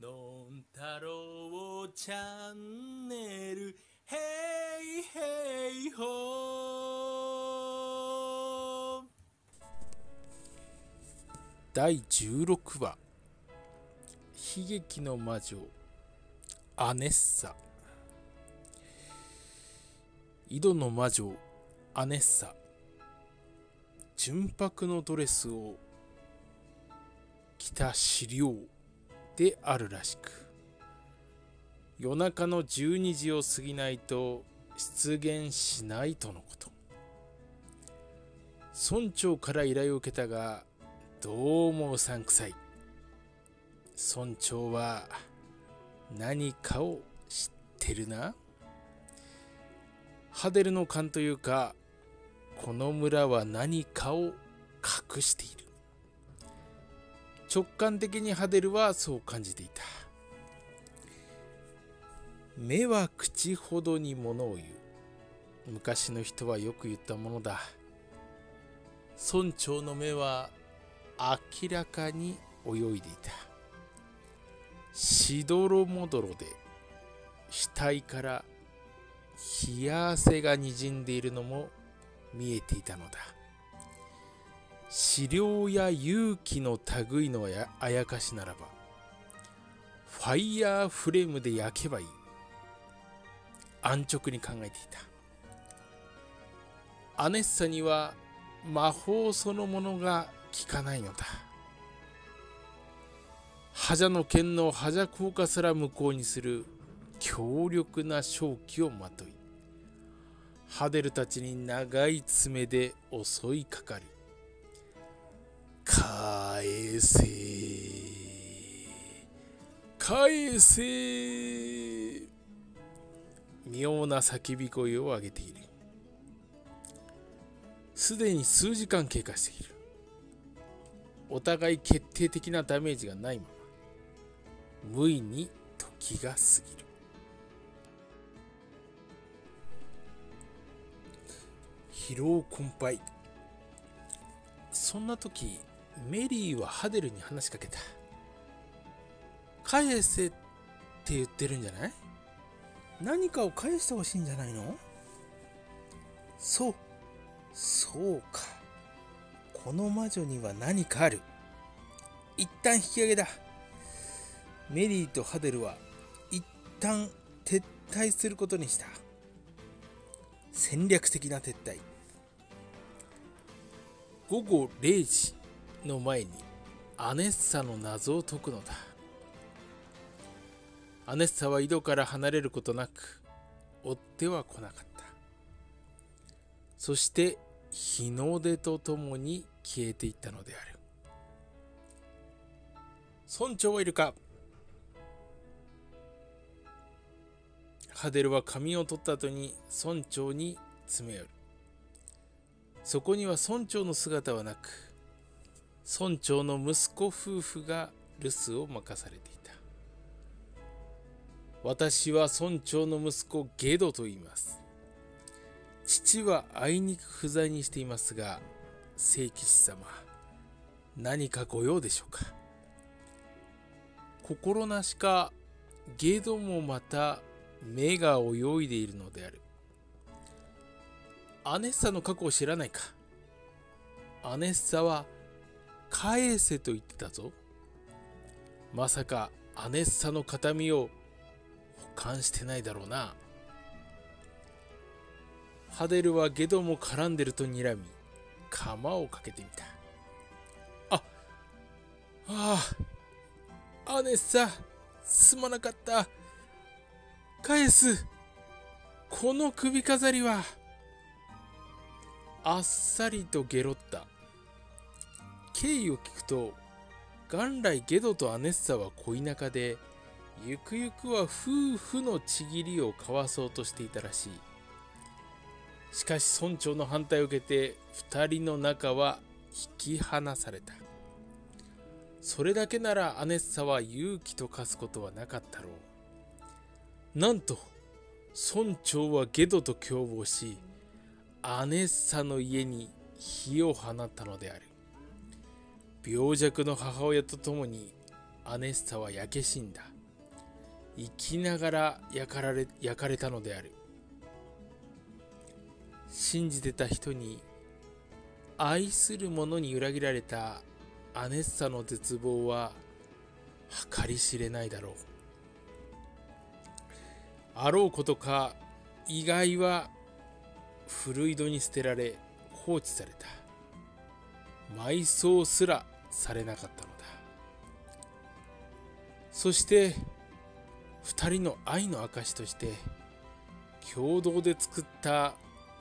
のんたろうチャンネル。ヘイヘイホー。第16話。悲劇の魔女。アネッサ。井戸の魔女。アネッサ。純白のドレスを着た資料。であるらしく夜中の12時を過ぎないと出現しないとのこと。村長から依頼を受けたがどうもうさんくさい。村長は何かを知ってるな？ハデルの勘というかこの村は何かを隠している。直感的にハデルはそう感じていた。目は口ほどにものを言う。昔の人はよく言ったものだ。村長の目は明らかに泳いでいた。しどろもどろで額から冷や汗がにじんでいるのも見えていたのだ。資料や勇気の類のあやかしならばファイヤーフレームで焼けばいい。安直に考えていた。アネッサには魔法そのものが効かないのだ。覇者の剣の覇者効果すら無効にする強力な正気をまといハデルたちに長い爪で襲いかかる返せ。返せ。妙な叫び声を上げている。すでに数時間経過している。お互い決定的なダメージがないまま。無意に時が過ぎる。疲労困憊。そんな時メリーはハデルに話しかけた。返せって言ってるんじゃない？何かを返してほしいんじゃないの？そうそうか。この魔女には何かある。一旦引き上げだ。メリーとハデルは一旦撤退することにした。戦略的な撤退。午後0時の前にアネッサの謎を解くのだ。アネッサは井戸から離れることなく追っては来なかった。そして日の出とともに消えていったのである。村長はいるか？ハデルは髪を取った後に村長に詰め寄る。そこには村長の姿はなく村長の息子夫婦が留守を任されていた。私は村長の息子ゲドと言います。父はあいにく不在にしていますが聖騎士様何かご用でしょうか？心なしかゲドもまた目が泳いでいるのである。アネッサの過去を知らないか？アネッサは返せと言ってたぞ。まさかアネッサの形見を保管してないだろうな。ハデルはゲドも絡んでると睨み釜をかけてみた。あああアネッサすまなかった。返す。この首飾りはあっさりとゲロった。経緯を聞くと元来ゲドとアネッサは恋仲でゆくゆくは夫婦のちぎりを交わそうとしていたらしい。しかし村長の反対を受けて2人の仲は引き離された。それだけならアネッサは勇気と化すことはなかったろう。なんと村長はゲドと共謀しアネッサの家に火を放ったのである。病弱の母親と共にアネッサは焼け死んだ。生きながら焼かられ焼かれたのである。信じてた人に愛する者に裏切られたアネッサの絶望は計り知れないだろう。あろうことか意外は古井戸に捨てられ放置された。埋葬すらされなかったのだ。そして2人の愛の証として共同で作った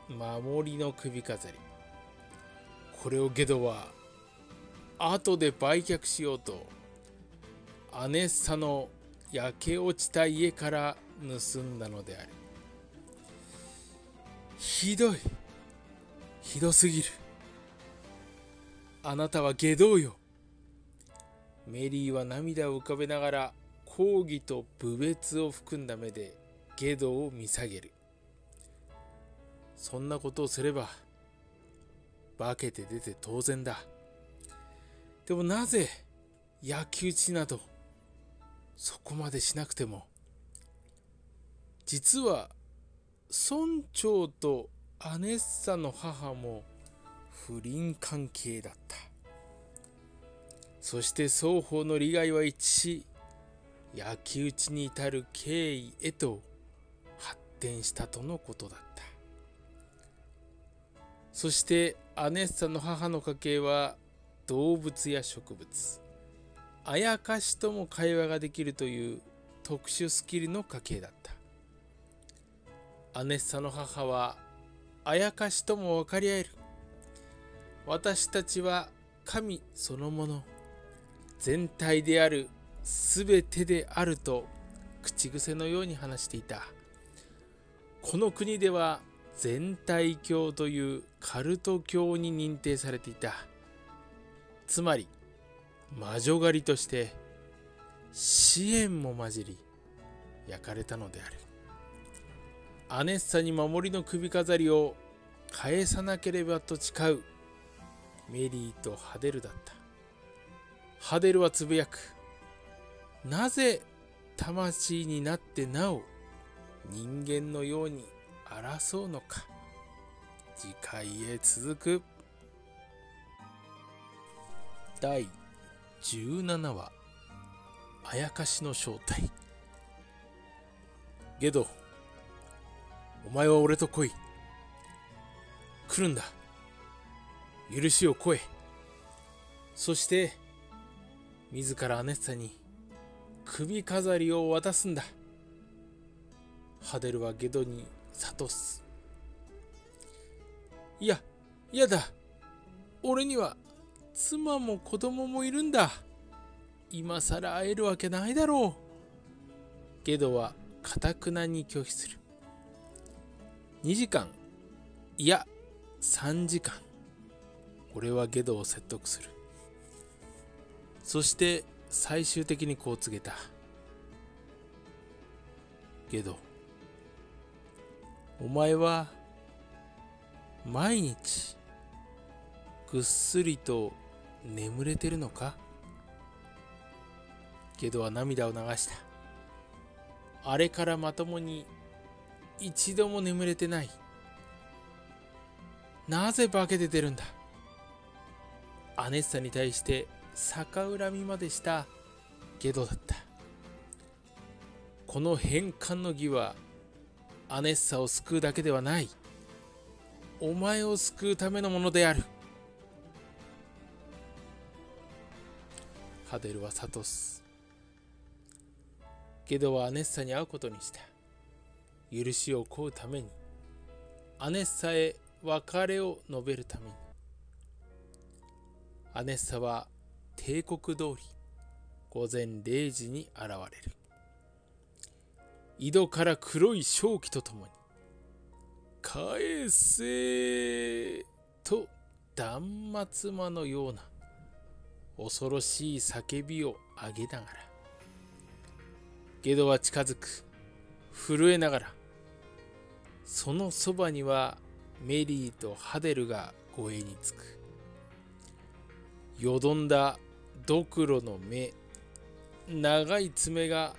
守りの首飾り。これをゲドは後で売却しようとアネッサの焼け落ちた家から盗んだのである。ひどい。ひどすぎる。あなたは下道よ。メリーは涙を浮かべながら抗議と侮蔑を含んだ目で下道を見下げる。そんなことをすれば化けて出て当然だ。でもなぜ焼き討ちなどそこまでしなくても実は村長とアネッサの母も不倫関係だった。そして双方の利害は一致。し焼き討ちに至る経緯へと発展したとのことだった。そしてアネッサの母の家系は動物や植物。あやかしとも会話ができるという特殊スキルの家系だった。アネッサの母はあやかしとも分かり合える。私たちは神そのもの。全体である全てであると口癖のように話していた。この国では全体教というカルト教に認定されていた。つまり魔女狩りとして支援も混じり焼かれたのである。アネッサに守りの首飾りを返さなければと誓うメリーとハデルだった。ハデルはつぶやく。なぜ魂になってなお人間のように争うのか。次回へ続く。第17話。あやかしの正体。ゲドお前は俺と来い。来るんだ。許しを超え。そして自らアネッサに首飾りを渡すんだ。ハデルはゲドに諭す。いや嫌だ。俺には妻も子供もいるんだ。今さら会えるわけないだろう。ゲドはかたくなに拒否する。2時間。いや3時間。俺はゲドを説得する。そして最終的にこう告げた。ゲドお前は毎日ぐっすりと眠れてるのか？ゲドは涙を流した。あれからまともに一度も眠れてない。なぜ化けて出るんだ？アネッサに対して逆恨みまでしたゲドだった。この返還の儀はアネッサを救うだけではない。お前を救うためのものである。ハデルは諭すゲドはアネッサに会うことにした。許しを請うために。アネッサへ別れを述べるために。アネッサは帝国通り午前0時に現れる井戸から黒い正気とともに「返せ!」と断末魔のような恐ろしい叫びを上げながらゲドは近づく震えながらそのそばにはメリーとハデルが護衛につくよどんだドクロの目長い爪が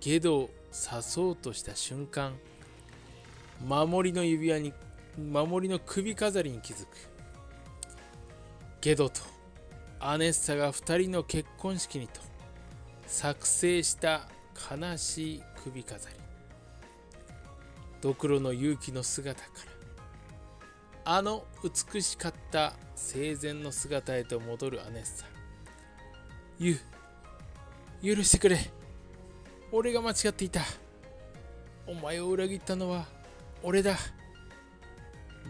ゲドを刺そうとした瞬間守りの指輪に守りの首飾りに気づく。ゲドとアネッサが2人の結婚式にと作成した悲しい首飾り。ドクロの勇気の姿からあの美しかった生前の姿へと戻るアネッサ。ゆ許してくれ。俺が間違っていた。お前を裏切ったのは俺だ。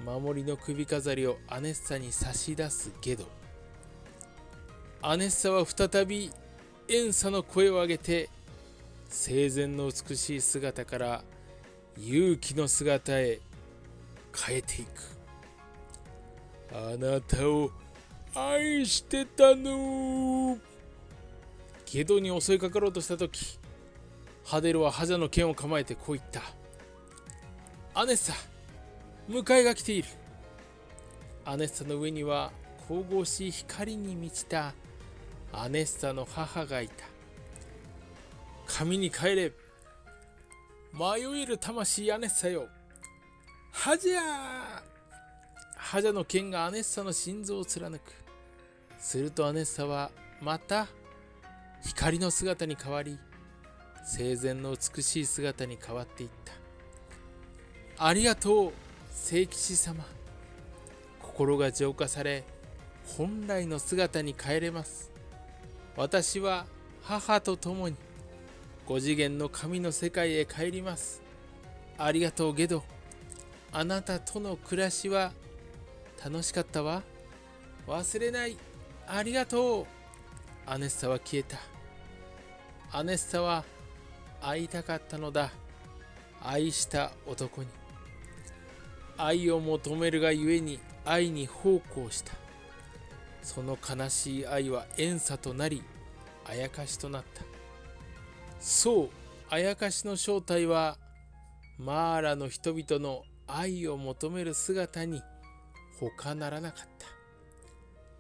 守りの首飾りをアネッサに差し出すゲド。アネッサは再びエンサの声を上げて生前の美しい姿から勇気の姿へ変えていく。あなたを愛してたの。ゲドに襲いかかろうとした時ハデルはハジャの剣を構えてこう言ったアネッサ迎えが来ているアネッサの上には神々しい光に満ちたアネッサの母がいた神に帰れ迷える魂アネッサよハジャーハジャの剣がアネッサの心臓を貫くするとアネッサはまた光の姿に変わり生前の美しい姿に変わっていった。ありがとう聖騎士様。心が浄化され本来の姿に帰れます。私は母と共に5次元の神の世界へ帰ります。ありがとうゲド。あなたとの暮らしは楽しかったわ。忘れない。ありがとう。アネッサは消えた。アネッサは会いたかったのだ。愛した男に。愛を求めるがゆえに愛に奉公した。その悲しい愛は遠さとなりあやかしとなった。そうあやかしの正体はマーラの人々の愛を求める姿に他ならなかった。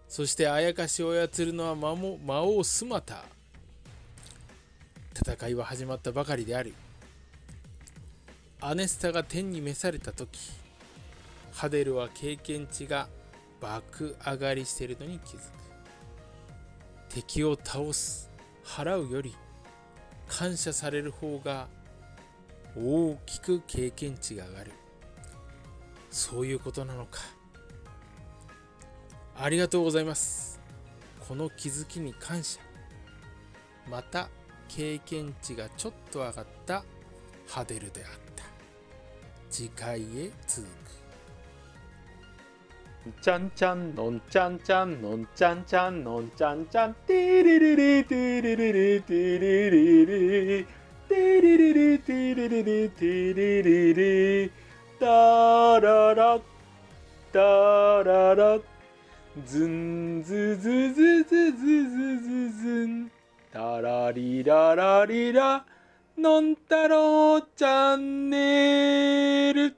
そしてあやかしを操るのは魔魔王スマタ。戦いは始まったばかりである。アネスタが天に召された時ハデルは経験値が爆上がりしているのに気づく。敵を倒す払うより感謝される方が大きく経験値が上がる。そういうことなのか。ありがとうございます。この気づきに感謝。また経験値がちょっと上がったハデルであった。次回へ続く。ちゃんちゃんのんちゃんちゃんのんちゃんちゃんのんちゃんちゃんテレレレテレレレテレレレテレレレテレレレテレレレタララタララズンズズズズズズズズンタラリララリラ。のんたろうチャンネル。